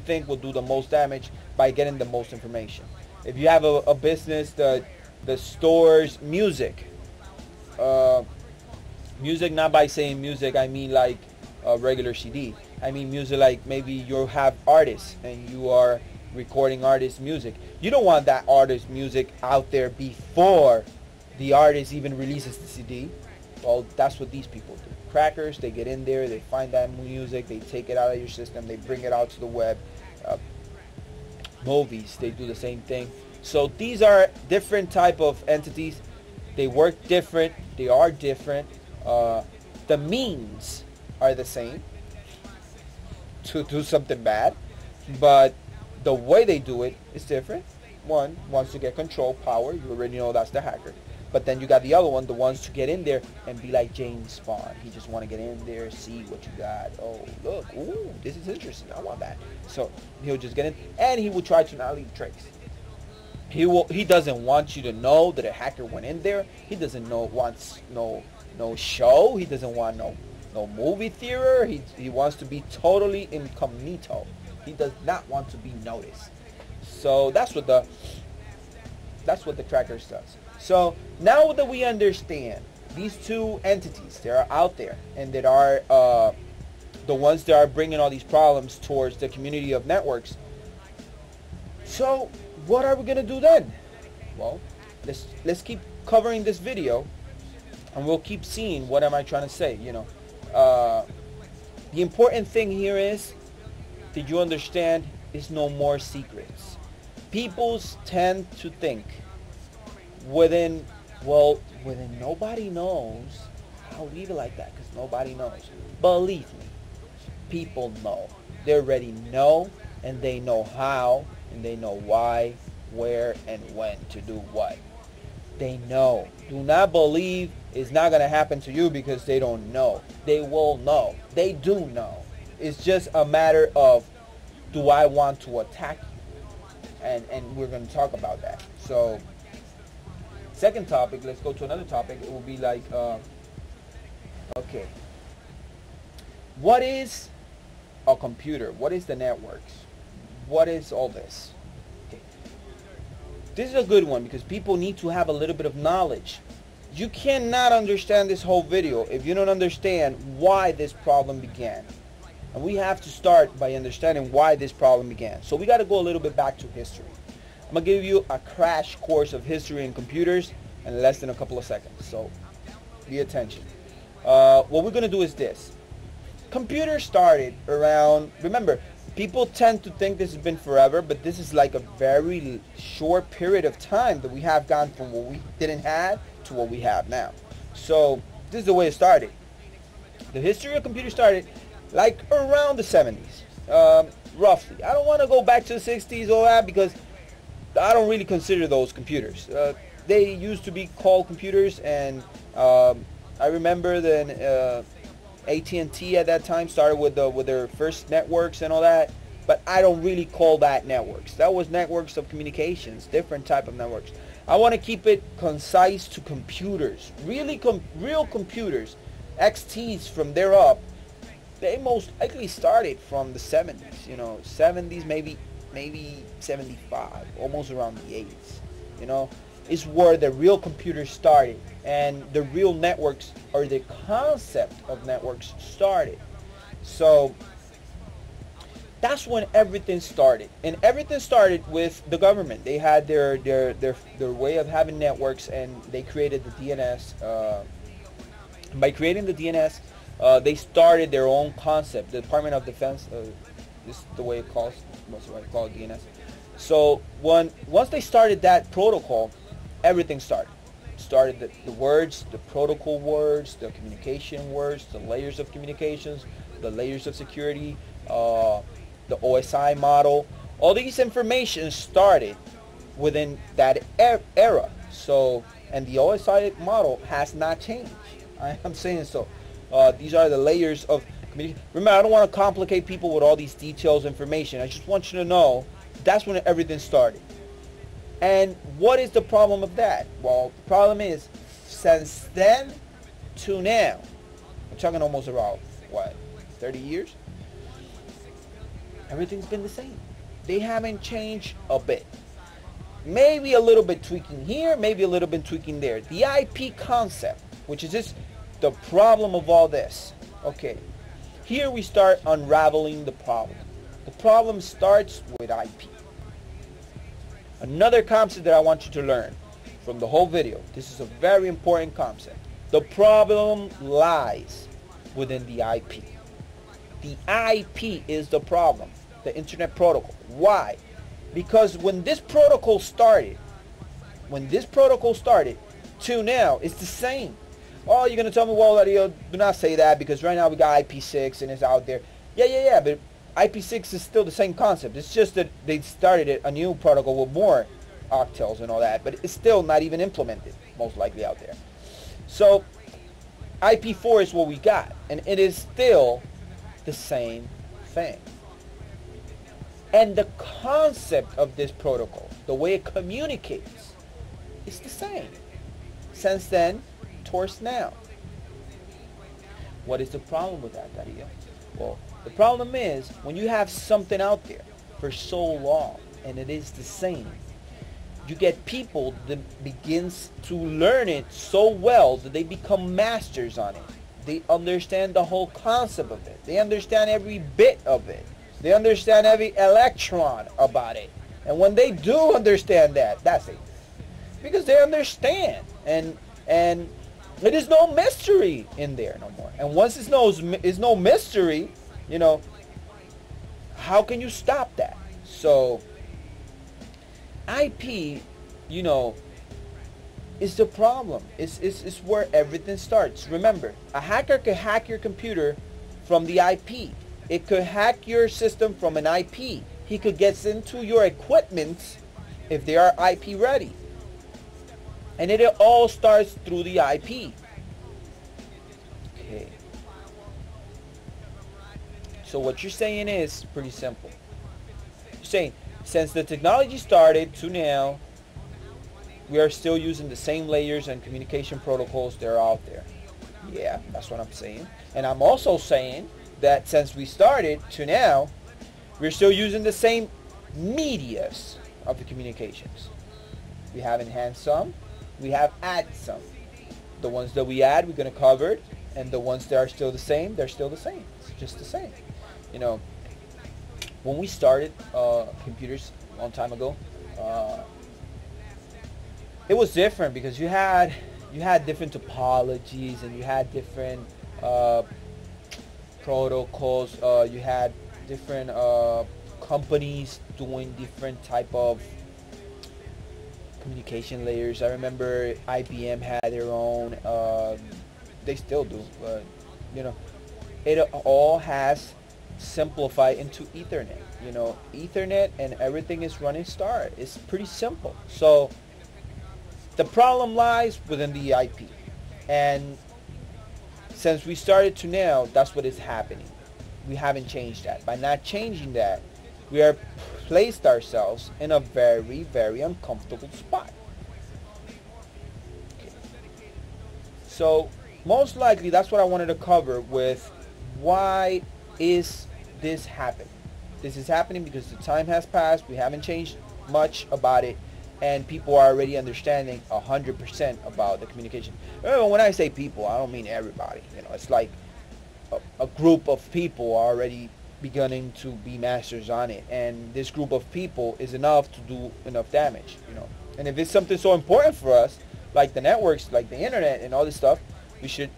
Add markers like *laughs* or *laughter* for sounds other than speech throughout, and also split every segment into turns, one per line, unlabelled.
think will do the most damage by getting the most information. If you have a, a business that that stores music, uh, music not by saying music, I mean like a regular CD. I mean music like maybe you have artists and you are recording artist music. You don't want that artist music out there before the artist even releases the CD. Well, that's what these people do. Crackers, they get in there, they find that music, they take it out of your system, they bring it out to the web. Uh, movies, they do the same thing. So these are different type of entities. They work different. They are different. Uh, the means are the same to do something bad, but the way they do it is different. One wants to get control, power. You already know that's the hacker. But then you got the other one, the ones to get in there and be like James Bond. He just want to get in there, see what you got. Oh, look, ooh, this is interesting. I want that. So he'll just get in, and he will try to not leave trace. He will. He doesn't want you to know that a hacker went in there. He doesn't know wants no no show. He doesn't want no no movie theater. He he wants to be totally incognito. He does not want to be noticed. So that's what the that's what the crackers does. So now that we understand these two entities that are out there and that are uh, the ones that are bringing all these problems towards the community of networks. So what are we gonna do then? Well, let's let's keep covering this video, and we'll keep seeing what am I trying to say. You know, uh, the important thing here is, did you understand? Is no more secrets. Peoples tend to think within, well, within nobody knows. I'll leave it like that because nobody knows. Believe me, people know. They already know, and they know how, and they know why, where, and when to do what. They know. Do not believe it's not going to happen to you because they don't know. They will know. They do know. It's just a matter of do I want to attack you? And, and we're going to talk about that. So second topic, let's go to another topic. It will be like, uh, okay, what is a computer? What is the networks? What is all this? Okay. This is a good one because people need to have a little bit of knowledge. You cannot understand this whole video if you don't understand why this problem began. And we have to start by understanding why this problem began. So we got to go a little bit back to history. I'm going to give you a crash course of history in computers in less than a couple of seconds. So be attention. Uh, what we're going to do is this. Computers started around, remember, people tend to think this has been forever, but this is like a very short period of time that we have gone from what we didn't have to what we have now. So this is the way it started. The history of computers started like around the 70s, um, roughly. I don't want to go back to the 60s or that because I don't really consider those computers. Uh, they used to be called computers, and um, I remember then uh, AT&T at that time started with the with their first networks and all that. But I don't really call that networks. That was networks of communications, different type of networks. I want to keep it concise to computers, really com real computers. XTs from there up, they most likely started from the 70s. You know, 70s maybe maybe 75, almost around the 80s. You know, is where the real computers started and the real networks or the concept of networks started. So that's when everything started. And everything started with the government. They had their their their, their way of having networks and they created the DNS. Uh, by creating the DNS, uh, they started their own concept. The Department of Defense, uh, this is the way it calls, what's the way it called DNS. So when once they started that protocol, everything started. Started the, the words, the protocol words, the communication words, the layers of communications, the layers of security, uh, the OSI model. All these information started within that er era. So, and the OSI model has not changed. *laughs* I am saying so. Uh, these are the layers of communication. Remember, I don't want to complicate people with all these details information. I just want you to know that's when everything started. And what is the problem of that? Well, the problem is since then to now, I'm talking almost around, what, 30 years? Everything's been the same. They haven't changed a bit. Maybe a little bit tweaking here, maybe a little bit tweaking there. The IP concept, which is just the problem of all this. Okay, here we start unraveling the problem. The problem starts with IP. Another concept that I want you to learn from the whole video. This is a very important concept. The problem lies within the IP. The IP is the problem, the Internet Protocol. Why? Because when this protocol started, when this protocol started, to now, it's the same. Oh, you're going to tell me, well, do not say that because right now we got IP6 and it's out there. Yeah, yeah, yeah, but IP6 is still the same concept. It's just that they started a new protocol with more octels and all that, but it's still not even implemented, most likely out there. So IP4 is what we got, and it is still the same thing. And the concept of this protocol, the way it communicates, is the same. Since then, towards now. What is the problem with that, Dario? Well, the problem is when you have something out there for so long and it is the same, you get people that begins to learn it so well that they become masters on it. They understand the whole concept of it. They understand every bit of it. They understand every electron about it. And when they do understand that, that's it. Because they understand. And and it is no mystery in there no more. And once it's no, it's no mystery, you know, how can you stop that? So IP, you know, is the problem. It's, it's, it's where everything starts. Remember, a hacker could hack your computer from the IP. It could hack your system from an IP. He could get into your equipment if they are IP ready. And it all starts through the IP. Okay. So what you're saying is pretty simple. You're saying since the technology started to now, we are still using the same layers and communication protocols that are out there. Yeah, that's what I'm saying. And I'm also saying that since we started to now, we're still using the same medias of the communications. We have enhanced some, we have added some. The ones that we add, we're going to cover it, and the ones that are still the same, they're still the same. It's just the same. You know, when we started uh, computers a long time ago, uh, it was different because you had you had different topologies and you had different uh, protocols. Uh, you had different uh, companies doing different type of communication layers. I remember IBM had their own. Um, they still do, but you know, it all has simplified into Ethernet. You know, Ethernet and everything is running star. It's pretty simple. So the problem lies within the IP. And since we started to now, that's what is happening. We haven't changed that. By not changing that, we are placed ourselves in a very, very uncomfortable spot. Okay. So most likely that's what I wanted to cover with why is this happening. This is happening because the time has passed. We haven't changed much about it. And people are already understanding 100% about the communication. When I say people, I don't mean everybody. You know, it's like a, a group of people are already beginning to be masters on it. And this group of people is enough to do enough damage, you know. And if it's something so important for us, like the networks, like the internet and all this stuff, we should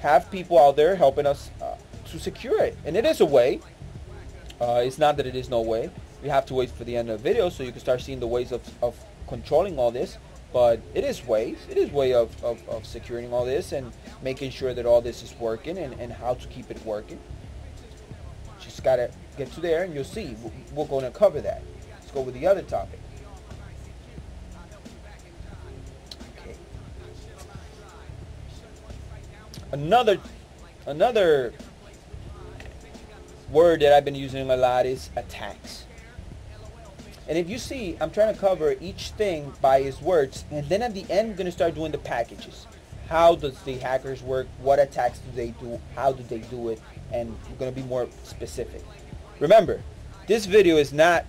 have people out there helping us uh, to secure it. And it is a way. Uh, it's not that it is no way. we have to wait for the end of the video so you can start seeing the ways of, of controlling all this. But it is ways. It is way of, of, of securing all this and making sure that all this is working and, and how to keep it working. Just got to get to there and you'll see. We're going to cover that. Let's go with the other topic. Okay. Another, another word that I've been using a lot is attacks. And if you see, I'm trying to cover each thing by its words, and then at the end, I'm going to start doing the packages. How does the hackers work? What attacks do they do? How do they do it? And I'm going to be more specific. Remember, this video is not